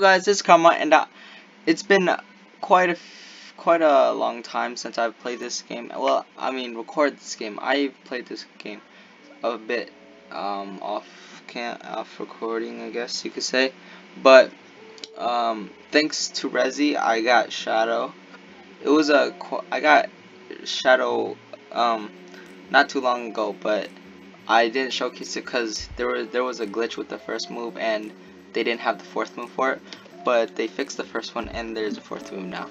guys, it's Karma, and uh, it's been quite a quite a long time since I've played this game. Well, I mean, record this game. I've played this game a bit um, off can off recording, I guess you could say. But um, thanks to Rezi, I got Shadow. It was a I got Shadow um, not too long ago, but I didn't showcase it because there was there was a glitch with the first move and they didn't have the fourth move for it, but they fixed the first one and there's a fourth move now.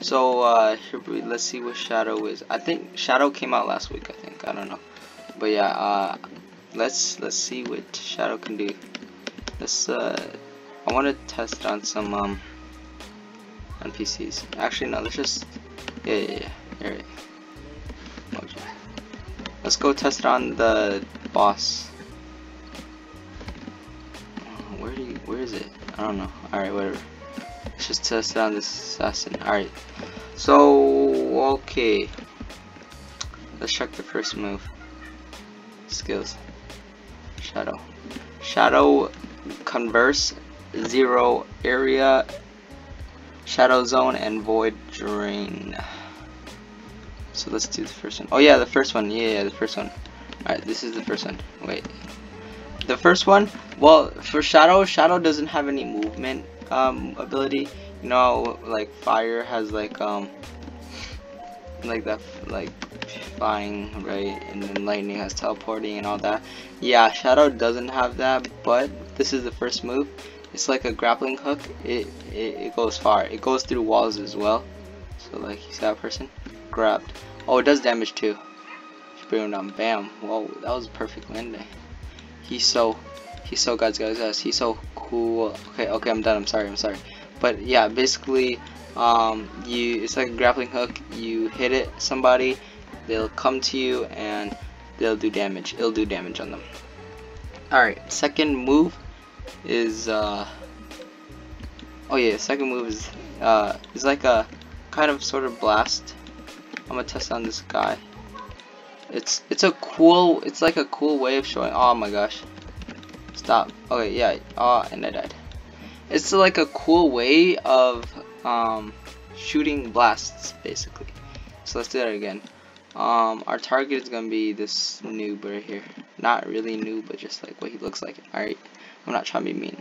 So uh, we, let's see what Shadow is. I think Shadow came out last week. I think I don't know, but yeah. Uh, let's let's see what Shadow can do. Let's. Uh, I want to test on some um on PCs. Actually, no. Let's just. Yeah, yeah, yeah. Alright. Okay. Let's go test it on the boss. Is it? I don't know. Alright, whatever. Let's just test out this assassin. Alright. So, okay. Let's check the first move. Skills. Shadow. Shadow converse, zero area, shadow zone, and void drain. So let's do the first one. Oh yeah, the first one. Yeah, yeah the first one. Alright, this is the first one. Wait the first one, well, for Shadow, Shadow doesn't have any movement um, ability. You know, like fire has like um, like that, like flying, right? And then lightning has teleporting and all that. Yeah, Shadow doesn't have that, but this is the first move. It's like a grappling hook. It it, it goes far. It goes through walls as well. So like you see that person grabbed. Oh, it does damage too. Bring him down. Bam. Whoa, that was a perfect landing. He's so, he's so guys, guys, guys. He's so cool. Okay, okay, I'm done. I'm sorry. I'm sorry. But yeah, basically, um, you it's like a grappling hook. You hit it somebody, they'll come to you and they'll do damage. It'll do damage on them. All right, second move is uh. Oh yeah, second move is uh is like a kind of sort of blast. I'm gonna test on this guy. It's it's a cool it's like a cool way of showing oh my gosh. Stop. Okay, yeah. Oh and I died. It's like a cool way of um shooting blasts basically. So let's do that again. Um our target is gonna be this noob right here. Not really noob, but just like what he looks like. Alright. I'm not trying to be mean.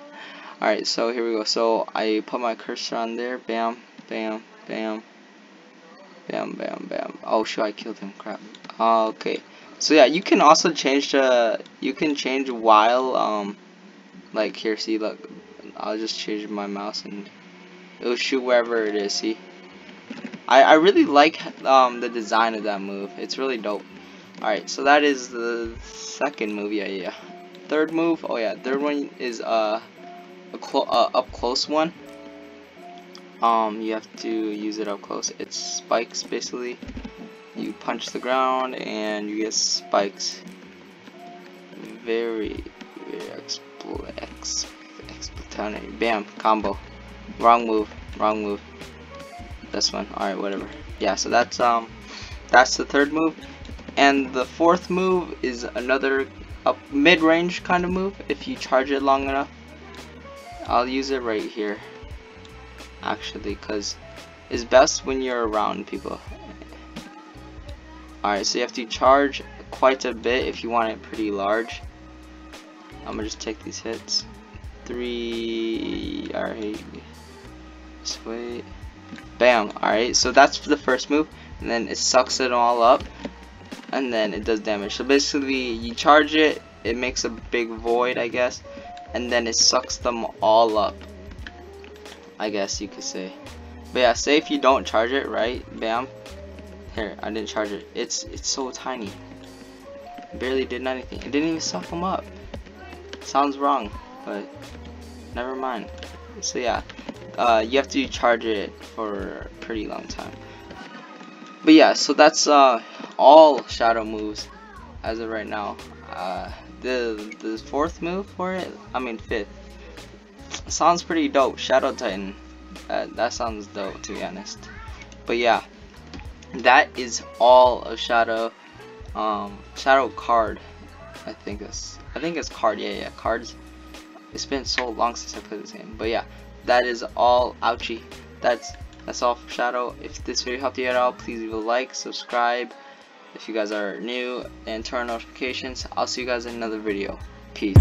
Alright, so here we go. So I put my cursor on there, bam, bam, bam, Bam, bam, bam. Oh, shoot, I killed him. Crap. Uh, okay. So yeah, you can also change the, you can change while, um, like here, see, look, I'll just change my mouse and it'll shoot wherever it is, see. I, I really like, um, the design of that move. It's really dope. Alright, so that is the second move, yeah, yeah. Third move, oh yeah, third one is, uh, a clo uh, up close one um, you have to use it up close. It's spikes basically. You punch the ground and you get spikes. Very, very expl ex explanatory. Bam, combo. Wrong move, wrong move. This one. Alright, whatever. Yeah, so that's um that's the third move. And the fourth move is another up mid-range kind of move if you charge it long enough. I'll use it right here actually because it's best when you're around people. Alright so you have to charge quite a bit if you want it pretty large. I'm gonna just take these hits. Three alright. Just wait bam alright so that's for the first move. And then it sucks it all up and then it does damage. So basically you charge it it makes a big void I guess and then it sucks them all up I guess you could say. But yeah, say if you don't charge it, right? Bam. Here, I didn't charge it. It's it's so tiny. Barely did anything. It didn't even suck them up. Sounds wrong, but never mind. So yeah, uh, you have to charge it for a pretty long time. But yeah, so that's uh, all shadow moves as of right now. Uh, the the fourth move for it, I mean fifth sounds pretty dope. Shadow Titan. Uh, that sounds dope to be honest. But yeah, that is all of Shadow. Um, Shadow card. I think it's. I think it's card. Yeah, yeah, cards. It's been so long since I played this game. But yeah, that is all. Ouchie. That's that's all for Shadow. If this video helped you at all, please leave a like, subscribe if you guys are new, and turn on notifications. I'll see you guys in another video. Peace.